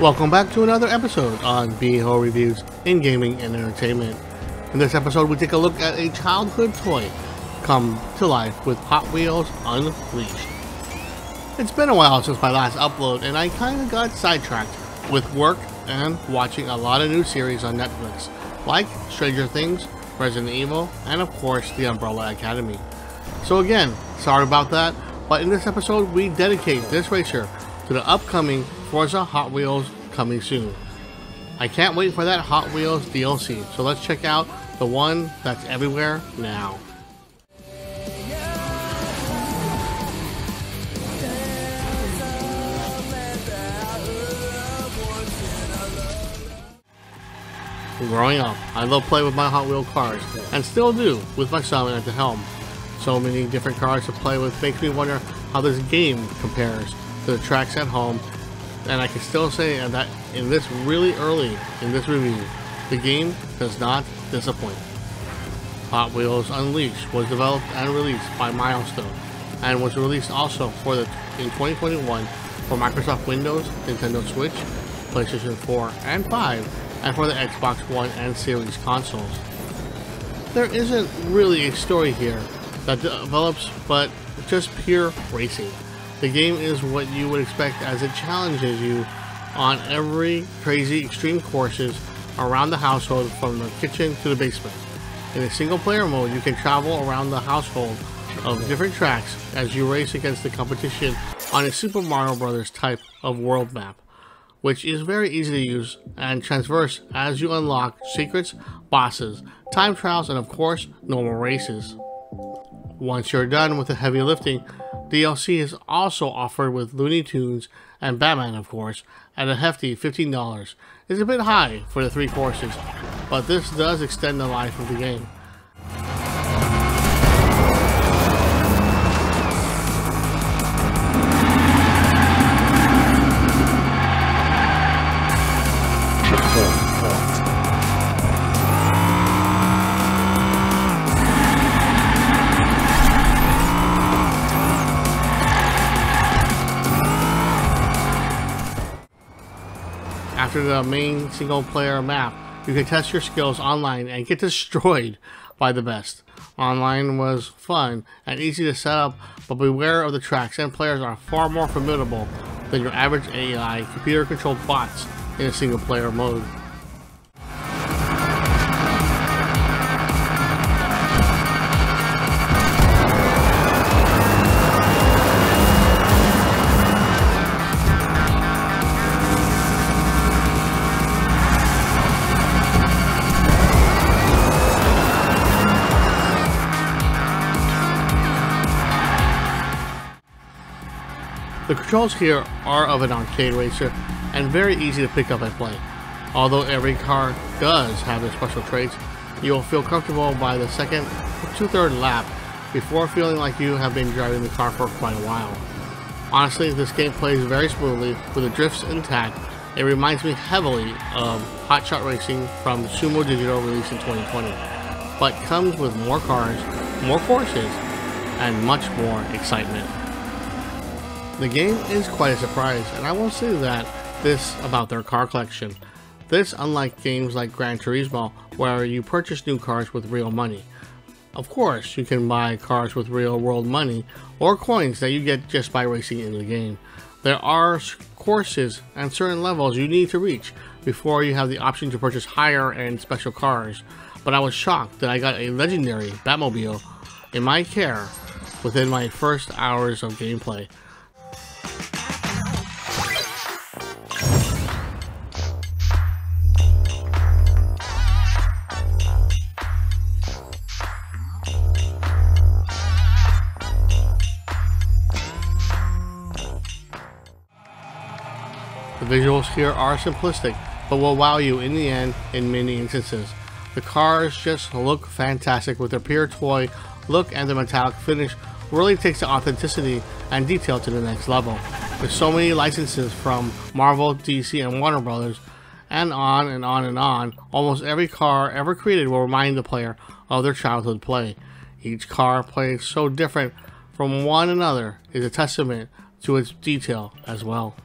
Welcome back to another episode on BHO Reviews in Gaming and Entertainment. In this episode, we take a look at a childhood toy come to life with Hot Wheels Unleashed. It's been a while since my last upload, and I kinda got sidetracked with work and watching a lot of new series on Netflix, like Stranger Things, Resident Evil, and of course, The Umbrella Academy. So again, sorry about that, but in this episode, we dedicate this racer to the upcoming Forza Hot Wheels coming soon. I can't wait for that Hot Wheels DLC, so let's check out the one that's everywhere now. Growing up, I loved playing with my Hot Wheel cars, and still do with my son at the helm. So many different cars to play with makes me wonder how this game compares to the tracks at home, and I can still say that in this really early in this review, the game does not disappoint. Hot Wheels Unleashed was developed and released by Milestone, and was released also for the in 2021 for Microsoft Windows, Nintendo Switch, PlayStation 4 and 5, and for the Xbox One and Series consoles. There isn't really a story here that develops, but just pure racing. The game is what you would expect as it challenges you on every crazy extreme courses around the household from the kitchen to the basement. In a single player mode, you can travel around the household of different tracks as you race against the competition on a Super Mario Bros. type of world map which is very easy to use and transverse as you unlock secrets, bosses, time trials, and of course, normal races. Once you're done with the heavy lifting, DLC is also offered with Looney Tunes and Batman, of course, at a hefty $15. It's a bit high for the three courses, but this does extend the life of the game. After the main single player map, you can test your skills online and get destroyed by the best. Online was fun and easy to set up, but beware of the tracks and players are far more formidable than your average AI computer controlled bots in a single player mode. The controls here are of an arcade racer and very easy to pick up and play. Although every car does have their special traits, you will feel comfortable by the second or two-third lap before feeling like you have been driving the car for quite a while. Honestly, this game plays very smoothly with the drifts intact. It reminds me heavily of Hot Shot Racing from Sumo Digital released in 2020, but comes with more cars, more courses, and much more excitement. The game is quite a surprise, and I will say that this about their car collection. This unlike games like Gran Turismo, where you purchase new cars with real money. Of course, you can buy cars with real world money, or coins that you get just by racing in the game. There are courses and certain levels you need to reach before you have the option to purchase higher and special cars, but I was shocked that I got a legendary Batmobile in my care within my first hours of gameplay. The visuals here are simplistic, but will wow you in the end in many instances. The cars just look fantastic with their pure toy look and the metallic finish really takes the authenticity and detail to the next level. With so many licenses from Marvel, DC, and Warner Brothers, and on and on and on, almost every car ever created will remind the player of their childhood play. Each car plays so different from one another is a testament to its detail as well.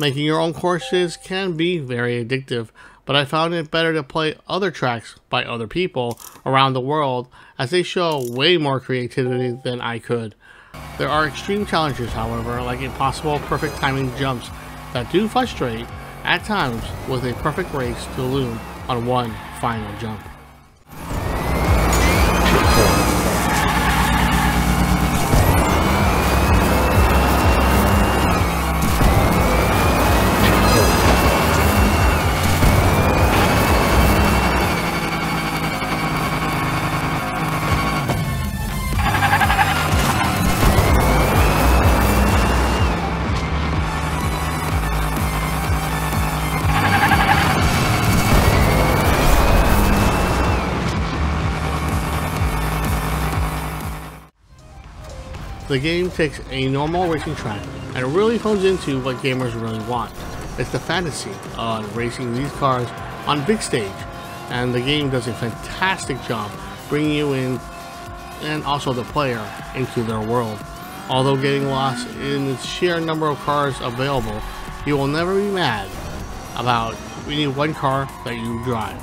Making your own courses can be very addictive, but I found it better to play other tracks by other people around the world as they show way more creativity than I could. There are extreme challenges, however, like impossible perfect timing jumps that do frustrate at times with a perfect race to loom on one final jump. The game takes a normal racing track and really hones into what gamers really want. It's the fantasy of racing these cars on big stage, and the game does a fantastic job bringing you in and also the player into their world. Although getting lost in the sheer number of cars available, you will never be mad about any one car that you drive.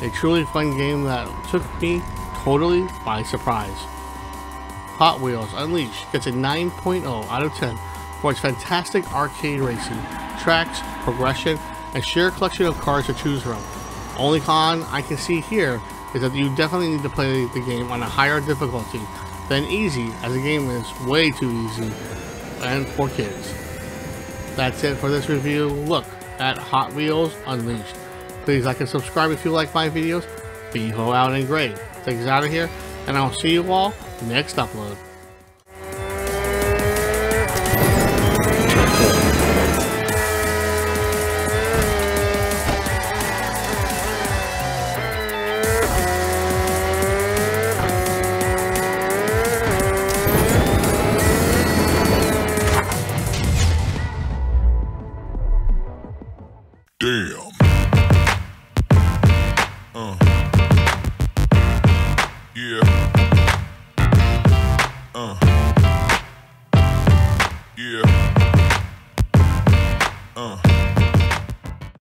A truly fun game that took me totally by surprise. Hot Wheels Unleashed gets a 9.0 out of 10 for its fantastic arcade racing, tracks, progression, and sheer collection of cars to choose from. Only con I can see here is that you definitely need to play the game on a higher difficulty than easy as the game is way too easy and for kids. That's it for this review look at Hot Wheels Unleashed. Please like and subscribe if you like my videos. Be ho out and great. Things out of here, and I'll see you all Next upload.